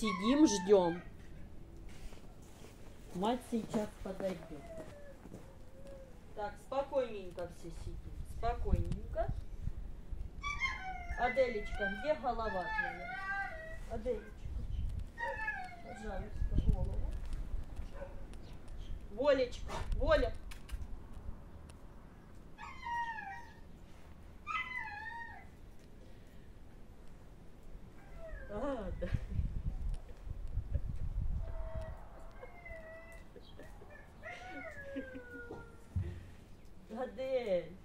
сидим, ждем. Мать сейчас подойдет. Так, спокойненько все сидим. Спокойненько. Аделечка, где голова твоя? Аделечка, пожалуйста, голову. Волечка, Воля. А, да. I did.